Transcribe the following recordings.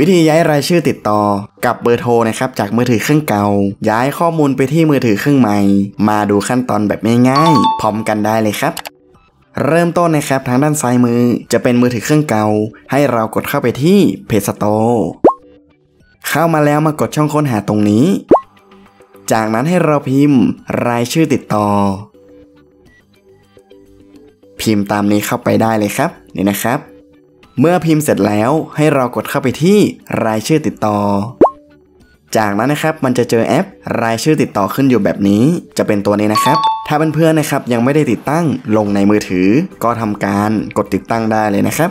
วิธีย้ายรายชื่อติดต่อกับเบอร์โทรนะครับจากมือถือเครื่องเก่า ย้ายข้อมูลไปที่มือถือเครื่องใหม่ มาดูขั้นตอนแบบง่ายๆพร้อมกันได้เลยครับ เริ่มต้นนะครับทางด้านซ้ายมือจะเป็นมือถือเครื่องเก่า ให้เรากดเข้าไปที่เพจสโตเข้ามาแล้วมากดช่องค้นหาตรงนี้ จากนั้นให้เราพิมพ์ รายชื่อติดต่อ พิมพ์ตามนี้เข้าไปได้เลยครับ นี่นะครับ เมื่อพิมพ์เสร็จแล้วให้เรากดเข้าไปที่รายชื่อติดต่อ จากนั้นนะครับมันจะเจอแอป รายชื่อติดต่อขึ้นอยู่แบบนี้ จะเป็นตัวนี้นะครับ ถ้าเพื่อนๆนะครับยังไม่ได้ติดตั้งลงในมือถือ ก็ทำการกดติดตั้งได้เลยนะครับ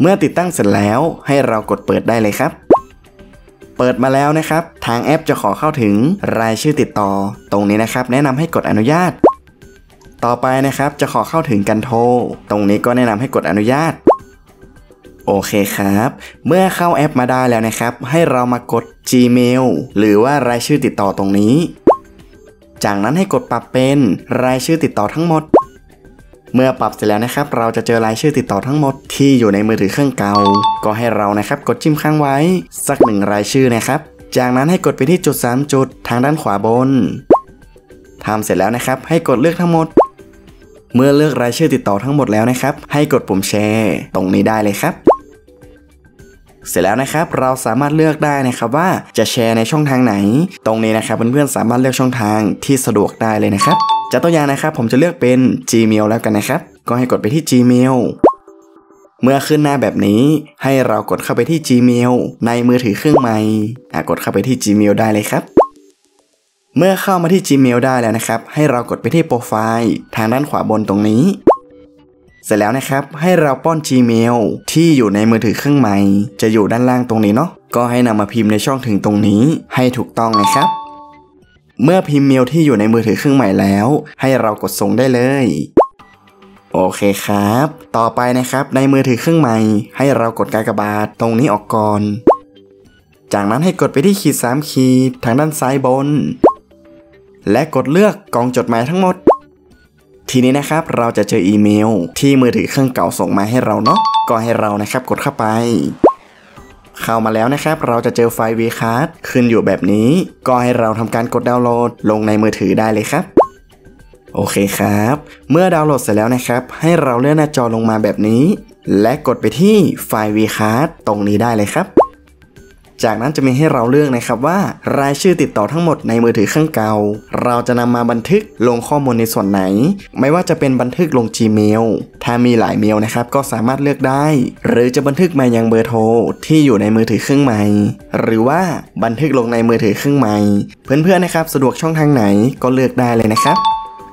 เมื่อติดตั้งเสร็จแล้วให้เรากดเปิดได้เลยครับเปิดมาแล้วนะครับ ทางแอปจะขอเข้าถึงรายชื่อติดต่อ ตรงนี้นะครับ แนะนำให้กดอนุญาต ต่อไปนะครับจะขอเข้าถึงกันโทรตรงนี้ก็แนะนำให้กดอนุญาต โอเคครับ เมื่อเข้าแอปมาได้แล้วนะครับ ให้เรามากด Gmail หรือว่ารายชื่อติดต่อตรงนี้ จากนั้นให้กดปรับเป็นรายชื่อติดต่อทั้งหมด เมื่อปรับเสร็จแล้วนะครับ เราจะเจอรายชื่อติดต่อทั้งหมดที่อยู่ในมือถือเครื่องเก่า ก็ให้เรานะครับกดจิ้มค้างไว้ สักหนึ่งรายชื่อนะครับ จากนั้นให้กดไปที่จุด 3 จุดทางด้านขวาบนทำเสร็จแล้วนะครับ ให้กดเลือกทั้งหมด เมื่อเลือกรายชื่อติดต่อทั้งหมดแล้วนะครับ ให้กดปุ่มแชร์ ตรงนี้ได้เลยครับ เสร็จแล้วนะครับ เราสามารถเลือกได้นะครับว่าจะแชร์ในช่องทางไหน ตรงนี้นะครับเพื่อนๆสามารถเลือกช่องทางที่สะดวกได้เลยนะครับจะตัวอย่างนะครับ ผมจะเลือกเป็น Gmail แล้วกันนะครับ ก็ให้กดไปที่ Gmail เมื่อขึ้นหน้าแบบนี้ให้เรากดเข้าไปที่ Gmail ในมือถือเครื่องใหม่กดเข้าไปที่ Gmail ได้เลยครับ เมื่อเข้ามาที่ Gmail ได้แล้วนะครับ ให้เรากดไปที่โปรไฟล์ทางด้านขวาบนตรงนี้ เสร็จแล้วนะครับ ให้เราป้อน Gmail ที่อยู่ในมือถือเครื่องใหม่ จะอยู่ด้านล่างตรงนี้เนาะ ก็ให้นำมาพิมพ์ในช่องถึงตรงนี้ ให้ถูกต้องนะครับ เมื่อพิมพ์เมลที่อยู่ในมือถือเครื่องใหม่แล้ว ให้เรากดส่งได้เลย โอเคครับ ต่อไปนะครับในมือถือเครื่องใหม่ ให้เรากดกากบาทตรงนี้ออกก่อน จากนั้นให้กดไปที่ขีด3ขีดทางด้านซ้ายบน และกดเลือกกล่องจดหมายทั้งหมด ทีนี้นะครับเราจะเจออีเมล ที่มือถือเครื่องเก่าส่งมาให้เราเนาะก็ให้เรานะครับกดเข้าไป เข้ามาแล้วนะครับ เราจะเจอไฟล์ vcard ขึ้นอยู่แบบนี้ ก็ให้เราทำการกดดาวน์โหลดลงในมือถือได้เลยครับโอเคครับ เมื่อดาวน์โหลดเสร็จแล้วนะครับ ให้เราเลื่อนหน้าจอลงมาแบบนี้ และกดไปที่ไฟล์ vcard ตรงนี้ได้เลยครับ จากนั้นจะมีให้เราเลือกนะครับว่ารายชื่อติดต่อทั้งหมดในมือถือเครื่องเก่า เราจะนำมาบันทึกลงข้อมูลในส่วนไหน ไม่ว่าจะเป็นบันทึกลง Gmail ถ้ามีหลายเมลนะครับก็สามารถเลือกได้ หรือจะบันทึกมายังเบอร์โทรที่อยู่ในมือถือเครื่องใหม่ หรือว่าบันทึกลงในมือถือเครื่องใหม่ เพื่อนๆนะครับสะดวกช่องทางไหนก็เลือกได้เลยนะครับ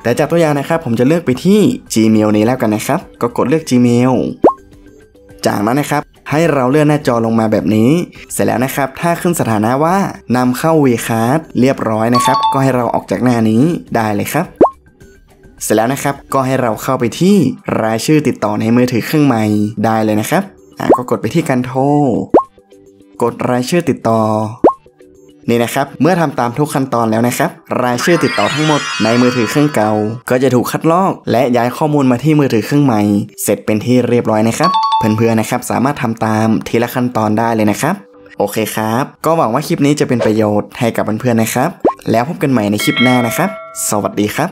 แต่จากตัวอย่างนะครับผมจะเลือกไปที่ Gmail นี้แล้วกันนะครับ ก็กดเลือก Gmail จากนั้นนะครับ ให้เราเลื่อนหน้าจอลงมาแบบนี้ เสร็จแล้วนะครับ ถ้าขึ้นสถานะว่านำเข้า VCard เรียบร้อยนะครับ ก็ให้เราออกจากหน้านี้ได้เลยครับ เสร็จแล้วนะครับ ก็ให้เราเข้าไปที่รายชื่อติดต่อในมือถือเครื่องใหม่ได้เลยนะครับอะก็กดไปที่การโทร กดรายชื่อติดต่อนี่นะครับ เมื่อทำตามทุกขั้นตอนแล้วนะครับ รายชื่อติดต่อทั้งหมดในมือถือเครื่องเก่า ก็จะถูกคัดลอก และย้ายข้อมูลมาที่มือถือเครื่องใหม่ เสร็จเป็นที่เรียบร้อยนะครับ เพื่อนๆนะครับสามารถทำตามทีละขั้นตอนได้เลยนะครับ โอเคครับ ก็หวังว่าคลิปนี้จะเป็นประโยชน์ให้กับเพื่อนๆนะครับ แล้วพบกันใหม่ในคลิปหน้านะครับ สวัสดีครับ